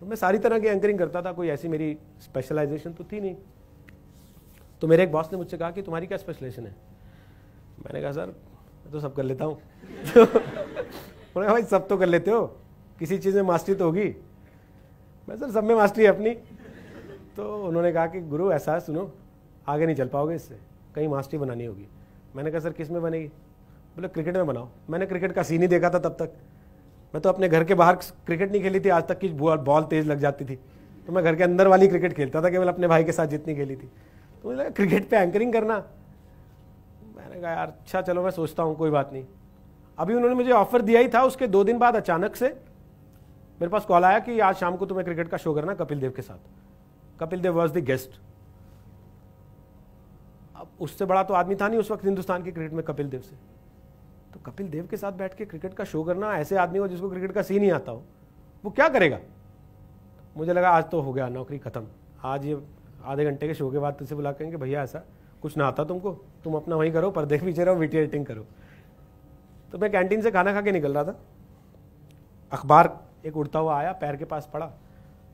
तो मैं सारी तरह की एंकरिंग करता था, कोई ऐसी मेरी स्पेशलाइजेशन तो थी नहीं। तो मेरे एक बॉस ने मुझसे कहा कि तुम्हारी क्या स्पेशलाइजेशन है? मैंने कहा, सर, मैं तो सब कर लेता हूँ। उन्होंने भाई, सब तो कर लेते हो। किसी चीज़ में मास्टरी तो होगी। मैं, सर, सब में मास्टरी है अपनी। तो उन्होंने कहा कि, गुरु, ऐसा सुनो, आगे नहीं चल पाओगे इससे। कहीं मास्टरी बनानी होगी। मैंने कहा, सर, किसमें बनेगी? बोले, क्रिकेट में बनाओ। मैंने क्रिकेट का सीन ही देखा था तब तक। मैं तो अपने घर के बाहर क्रिकेट नहीं खेली थी, आज तक की बॉल तेज लग जाती थी। तो मैं घर के अंदर वाली क्रिकेट खेलता था केवल अपने भाई के साथ जितनी खेली थी। तो मुझे लगा क्रिकेट पे एंकरिंग करना। मैंने कहा, यार अच्छा चलो, मैं सोचता हूँ, कोई बात नहीं। अभी उन्होंने मुझे ऑफ़र दिया ही था, उसके दो दिन बाद अचानक से मेरे पास कॉल आया कि आज शाम को तुम्हें क्रिकेट का शो करना कपिल देव के साथ। Kapil Dev was the guest अब उससे बड़ा तो आदमी था नहीं उस वक्त हिंदुस्तान के क्रिकेट में कपिल देव से। कपिल देव के साथ बैठ के क्रिकेट का शो करना ऐसे आदमी को जिसको क्रिकेट का सीन ही आता हो, वो क्या करेगा? मुझे लगा आज तो हो गया, नौकरी खत्म। आज ये आधे घंटे के शो के बाद तुझसे बुला करेंगे, भैया, ऐसा कुछ ना आता तुमको, तुम अपना वहीं करो पर्दे पीछे रहो वीडियो एडिटिंग करो। तो मैं कैंटीन से खाना खा के निकल रहा था। अखबार एक उड़ता हुआ आया, पैर के पास पड़ा।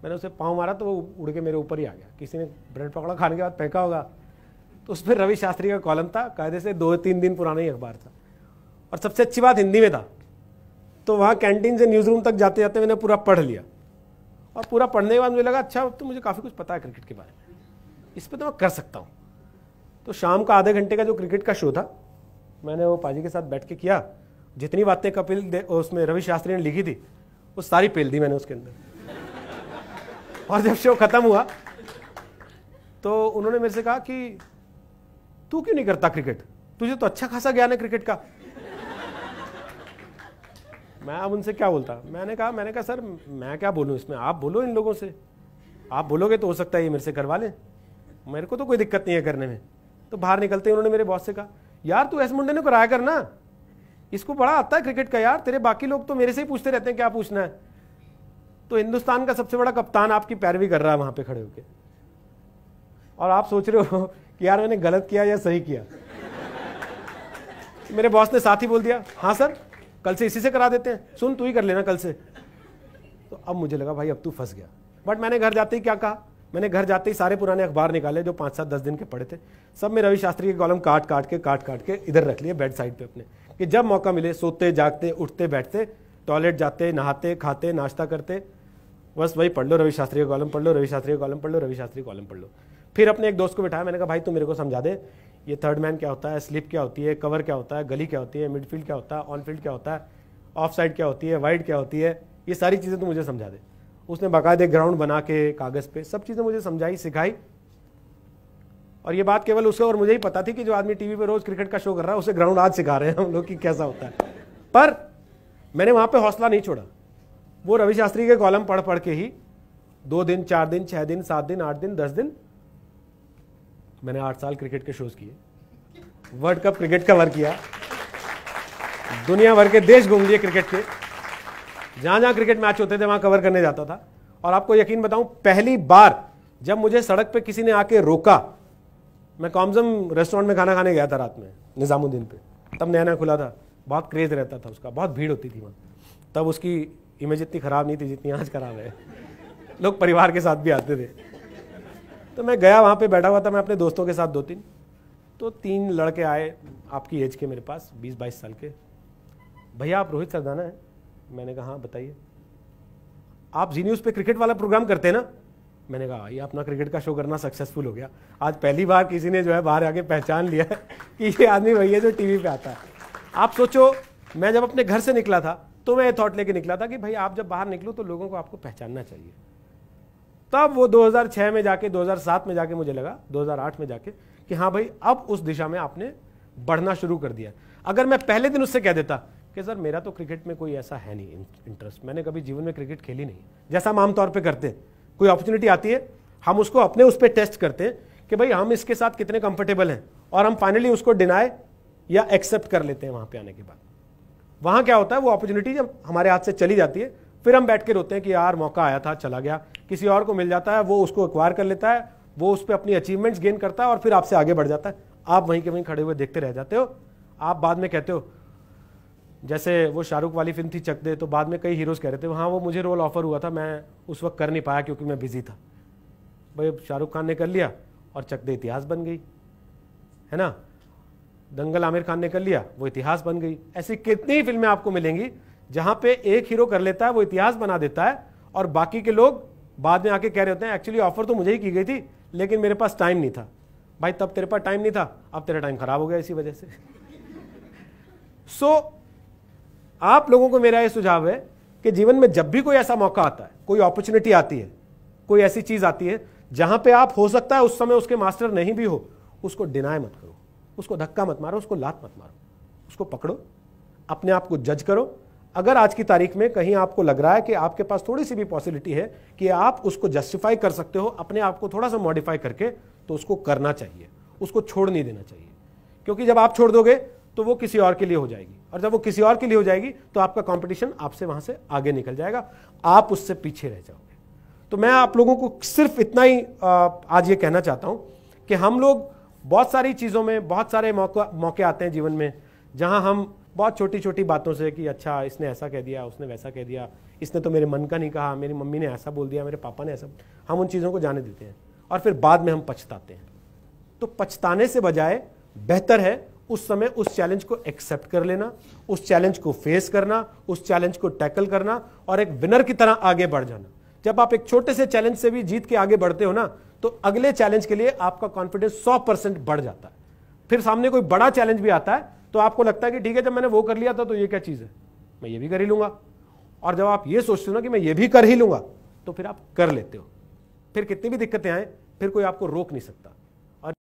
मैंने उसे पाँव मारा तो वो उड़ के मेरे ऊपर ही आ गया। किसी ने ब्रेड पकौड़ा, खाने के बाद फेंका होगा। तो उस पर रवि शास्त्री का कॉलम था, कायदे से दो तीन दिन पुराना ही अखबार था। और सबसे अच्छी बात हिंदी में था। तो वहाँ कैंटीन से न्यूज़ रूम तक जाते जाते मैंने पूरा पढ़ लिया। और पूरा पढ़ने के बाद मुझे लगा अच्छा अब तो मुझे काफ़ी कुछ पता है क्रिकेट के बारे में। इस पर तो मैं कर सकता हूँ। तो शाम का आधे घंटे का जो क्रिकेट का शो था, मैंने वो पाजी के साथ बैठ के किया। जितनी बातें कपिल उसमें रवि शास्त्री ने लिखी थी, वो सारी पेल दी मैंने उसके अंदर। और जब शो खत्म हुआ तो उन्होंने मेरे से कहा कि, तू क्यों नहीं करता क्रिकेट? तुझे तो अच्छा खासा ज्ञान है क्रिकेट का। मैं अब उनसे क्या बोलता? मैंने कहा मैंने कहा, सर, मैं क्या बोलूँ इसमें? आप बोलो इन लोगों से। आप बोलोगे तो हो सकता है ये मेरे से करवा लें। मेरे को तो कोई दिक्कत नहीं है करने में। तो बाहर निकलते उन्होंने मेरे बॉस से कहा, यार, तू ऐसे मुंडे ने कराया करना इसको बड़ा आता है क्रिकेट का यार। तेरे बाकी लोग तो मेरे से ही पूछते रहते हैं, क्या पूछना है? तो हिंदुस्तान का सबसे बड़ा कप्तान आपकी पैरवी कर रहा है वहाँ पे खड़े होके। और आप सोच रहे हो कि यार मैंने गलत किया या सही किया? मेरे बॉस ने साथ ही बोल दिया हाँ सर कल से इसी से करा देते हैं। सुन, तू ही कर लेना कल से। तो अब मुझे लगा, भाई, अब तू फंस गया। बट मैंने घर जाते ही क्या कहा? मैंने घर जाते ही सारे पुराने अखबार निकाले जो पाँच सात, दस दिन के पढ़े थे। सब में रवि शास्त्री के कॉलम काट काट के, काट काट के इधर रख लिए बेड साइड पे अपने। कि जब मौका मिले, सोते, जागते, उठते, बैठते, टॉयलेट जाते, नहाते, खाते, नाश्ता करते, बस वही पढ़ लो, रवि शास्त्री का कॉलम पढ़ लो, रवि शास्त्री का कॉलम पढ़ लो, रवि शास्त्री कॉलम पढ़ लो। फिर अपने एक दोस्त को बिठाया, मैंने कहा, भाई, तू मेरे को समझा दे, ये थर्ड मैन क्या होता है? स्लिप क्या होती है? कवर क्या होता है? गली क्या होती है? मिडफील्ड क्या होता है? ऑन फ़ील्ड क्या होता है? ऑफ़ साइड क्या होती है? वाइड क्या होती है? ये सारी चीज़ें तो मुझे समझा दे। उसने बाकायदे ग्राउंड बना के कागज़ पे सब चीज़ें मुझे समझाई, सिखाई। और ये बात केवल उसे और मुझे ही पता थी कि जो आदमी टीवी पे रोज क्रिकेट का शो कर रहा है, उसे ग्राउंड आज सिखा रहे हैं हम लोग की कैसा होता है। पर मैंने वहाँ पे हौसला नहीं छोड़ा। वो रवि शास्त्री के कॉलम पढ़ पढ़ के ही दो दिन, चार दिन, छह दिन, सात दिन, आठ दिन, दस दिन मैंने आठ साल क्रिकेट के शोज़ किए, वर्ल्ड कप क्रिकेट कवर किया, दुनिया भर के देश घूम लिए क्रिकेट के। जहाँ जहाँ क्रिकेट मैच होते थे, वहाँ कवर करने जाता था। और आपको यकीन बताऊँ, पहली बार जब मुझे सड़क पे किसी ने आके रोका, मैं कॉमजम रेस्टोरेंट में खाना खाने गया था रात में, निज़ामुद्दीन पे। तब नया नया खुला था, बहुत क्रेज रहता था उसका, बहुत भीड़ होती थी वहाँ। तब उसकी इमेज इतनी ख़राब नहीं थी जितनी आज खराब है। लोग परिवार के साथ भी आते थे। तो मैं गया वहाँ पे, बैठा हुआ था मैं अपने दोस्तों के साथ दो तीन तो तीन लड़के आए आपकी एज के मेरे पास बीस बाईस साल के। भैया, आप रोहित सरदाना है? मैंने कहा हाँ बताइए। आप जी न्यूज़ पे क्रिकेट वाला प्रोग्राम करते हैं ना? मैंने कहा, ये अपना क्रिकेट का शो करना सक्सेसफुल हो गया। आज पहली बार किसी ने जो है बाहर आके पहचान लिया कि ये आदमी वही है जो टीवी पे आता है। आप सोचो, मैं जब अपने घर से निकला था तो मैं ये थॉट लेके निकला था कि भाई आप जब बाहर निकलो तो लोगों को आपको पहचानना चाहिए। तब वो 2006 में जाके 2007 में जाके मुझे लगा 2008 में जाके, कि हाँ भाई, अब उस दिशा में आपने बढ़ना शुरू कर दिया। अगर मैं पहले दिन उससे कह देता कि सर, मेरा तो क्रिकेट में कोई ऐसा है नहीं इंटरेस्ट मैंने कभी जीवन में क्रिकेट खेली नहीं। जैसा हम आमतौर पर करते हैं, कोई अपॉर्चुनिटी आती है, हम उसको अपने उस पर टेस्ट करते हैं कि भाई, हम इसके साथ कितने कंफर्टेबल हैं, और हम फाइनली उसको डिनाई या एक्सेप्ट कर लेते हैं वहाँ पे आने के बाद। वहाँ क्या होता है, वो अपॉर्चुनिटी जब हमारे हाथ से चली जाती है, फिर हम बैठ के रोते हैं कि यार, मौका आया था, चला गया। किसी और को मिल जाता है, वो उसको एक्वायर कर लेता है, वो उस पर अपनी अचीवमेंट्स गेन करता है और फिर आपसे आगे बढ़ जाता है। आप वहीं के वहीं खड़े हुए देखते रह जाते हो। आप बाद में कहते हो, जैसे वो शाहरुख वाली फ़िल्म थी चक दे तो बाद में कई हीरोज कह रहे थे हाँ वो मुझे रोल ऑफ़र हुआ था, मैं उस वक्त कर नहीं पाया क्योंकि मैं बिज़ी था। भाई शाहरुख खान ने कर लिया और चक दे इतिहास बन गई, है ना? दंगल आमिर खान ने कर लिया, वो इतिहास बन गई। ऐसी कितनी ही फ़िल्में आपको मिलेंगी जहाँ पे एक हीरो कर लेता है, वो इतिहास बना देता है और बाकी के लोग बाद में आके कह रहे होते हैं एक्चुअली ऑफ़र तो मुझे ही की गई थी लेकिन मेरे पास टाइम नहीं था। भाई तब तेरे पास टाइम नहीं था अब तेरा टाइम खराब हो गया इसी वजह से। सो so, आप लोगों को मेरा यह सुझाव है कि जीवन में जब भी कोई ऐसा मौका आता है कोई अपॉर्चुनिटी आती है कोई ऐसी चीज़ आती है जहाँ पे आप हो सकता है उस समय उसके मास्टर नहीं भी हो उसको डिनाय मत करो उसको धक्का मत मारो उसको लात मत मारो उसको पकड़ो अपने आप को जज करो अगर आज की तारीख में कहीं आपको लग रहा है कि आपके पास थोड़ी सी भी पॉसिबिलिटी है कि आप उसको जस्टिफाई कर सकते हो, अपने आप को थोड़ा सा मॉडिफाई करके तो उसको करना चाहिए। उसको छोड़ नहीं देना चाहिए। क्योंकि जब आप छोड़ दोगे तो वो किसी और के लिए हो जाएगी। और जब वो किसी और के लिए हो जाएगी तो आपका कंपटीशन आपसे वहाँ से आगे निकल जाएगा। आप उससे पीछे रह जाओगे। तो मैं आप लोगों को सिर्फ़ इतना ही आज ये कहना चाहता हूँ कि हम लोग बहुत सारी चीज़ों में, बहुत सारे मौके आते हैं जीवन में, जहाँ हम बहुत छोटी छोटी बातों से कि अच्छा इसने ऐसा कह दिया, उसने वैसा कह दिया, इसने तो मेरे मन का नहीं कहा, मेरी मम्मी ने ऐसा बोल दिया, मेरे पापा ने ऐसा, हम उन चीज़ों को जाने देते हैं और फिर बाद में हम पछताते हैं। तो पछताने से बजाय बेहतर है उस समय उस चैलेंज को एक्सेप्ट कर लेना, उस चैलेंज को फेस करना, उस चैलेंज को टैकल करना और एक विनर की तरह आगे बढ़ जाना। जब आप एक छोटे से चैलेंज से भी जीत के आगे बढ़ते हो ना तो अगले चैलेंज के लिए आपका कॉन्फिडेंस 100 परसेंट बढ़ जाता है। फिर सामने कोई बड़ा चैलेंज भी आता है तो आपको लगता है कि ठीक है, जब मैंने वो कर लिया था तो ये क्या चीज़ है? मैं ये भी कर ही लूँगा। और जब आप ये सोचते हो ना कि मैं ये भी कर ही लूँगा तो फिर आप कर लेते हो। फिर कितनी भी दिक्कतें आए, फिर कोई आपको रोक नहीं सकता।